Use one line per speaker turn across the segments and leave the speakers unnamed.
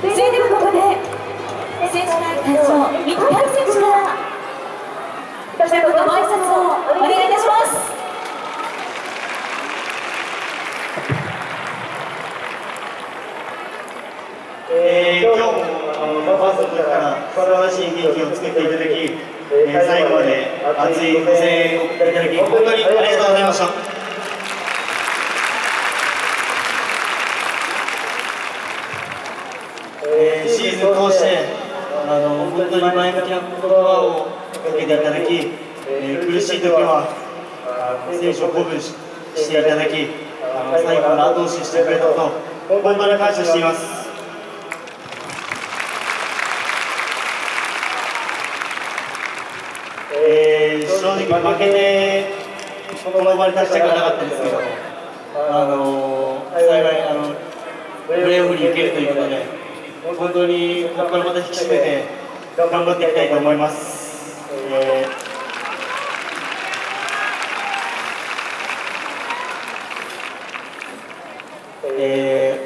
それではここで選手会会長三谷選手から一言ご挨拶をお願いいたします
えー、今日もあのまずから素晴らしい雰囲気を作っていただき、えー、最後まで熱いご声援をいただき本当にありがとうございました。えー、シーズン通してあの本当に前向きな言葉をかけていただき、えー、苦しい時は選手を鼓舞していただき最後まで後押ししてくれたこと本当に感謝しています。えー、正直負けてこの場に立ちたくなかったんですけど、あのー、幸いあのプレーオフに行けるということで、本当にここからまた引き締めて頑張っていきたいと思います。えーえ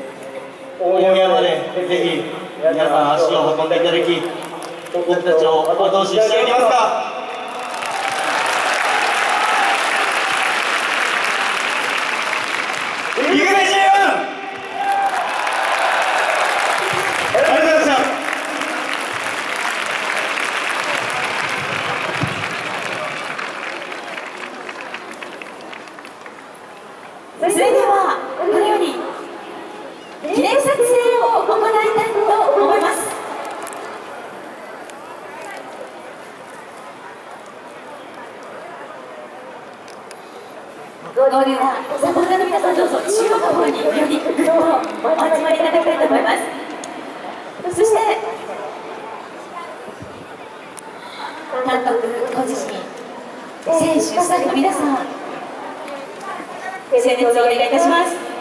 ー、大宮までぜひ皆さん足を運んでいただき僕たちを後押ししていきますか
合流はサポーターの皆さんどうぞ中央の方によりお集まりいただきたいと思いますそして監督ご自身選手スタッフの皆さん整列をお願いいたします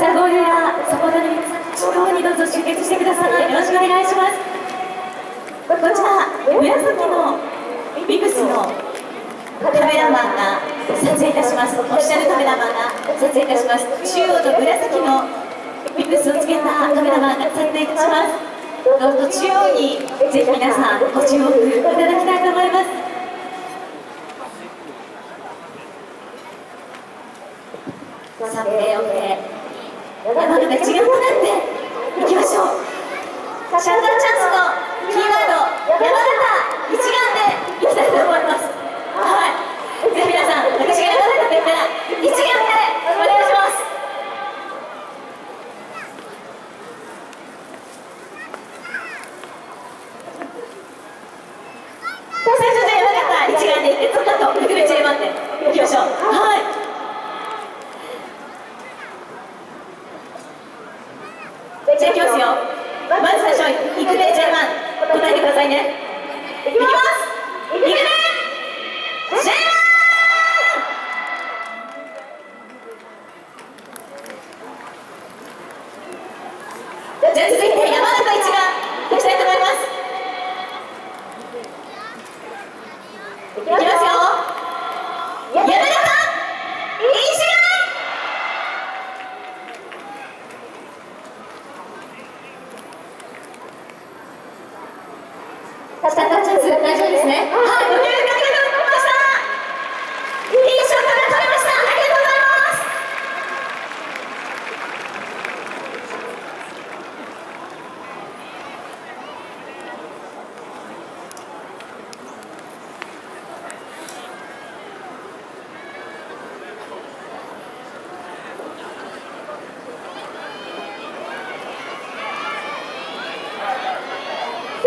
さあ合流はサポーターの皆さん中央にどうぞ集結してくださいよろしくお願いします。こちら紫のビブスのカメラマンが撮影いたします。オフィシャルカメラマンが撮影いたします。中央と紫のビブスをつけたカメラマンが撮影いたします。どうぞ中央にぜひ皆さんご注目いただきたいと思います。三名 OK 山形違うとなってょうシャッターチャンスのキーワード山形一丸でいきたいと思います。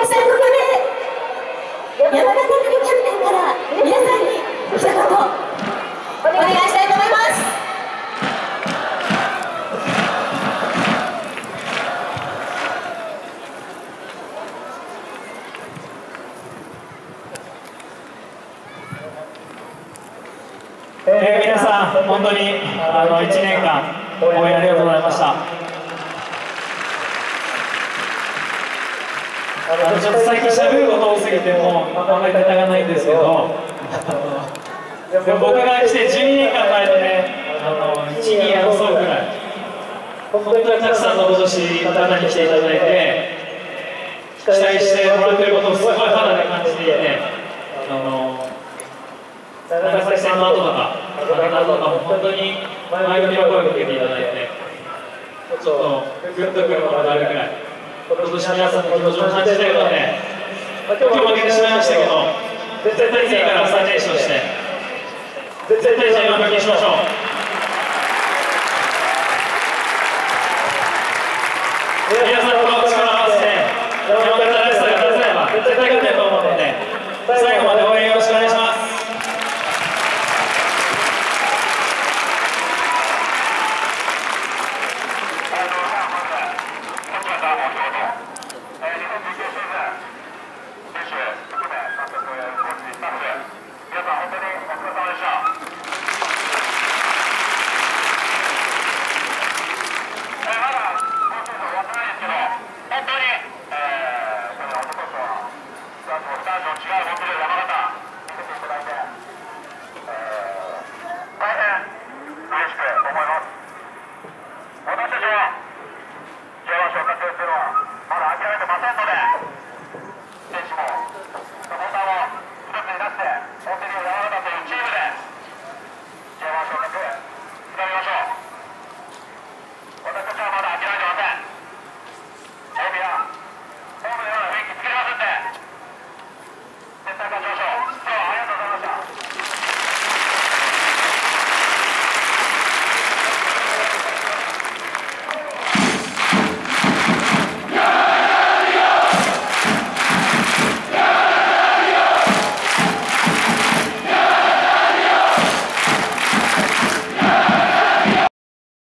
らしここで山田哲キャプテンから皆さんに一言お願いしたいと思います、皆さん、
本当にあの1年間応援ありがとうございました。あのちょっと最近しゃべること多すぎてもうあんまりネタがないんですけど。でも僕が来て12年間前でね12争うぐらい。本当にたくさんのお年方に来ていただいて期待してもらっていることをすごい肌で感じていてあの長崎さんの後とかあなたとかも本当に前向きな声をかけていただいてちょっとグッとくるものがあるぐらい。今年の皆さんの気持ちを感じたいので今日負けてしまいましたけど絶対大勢から3連勝して。絶対大勢を負けしましょう。皆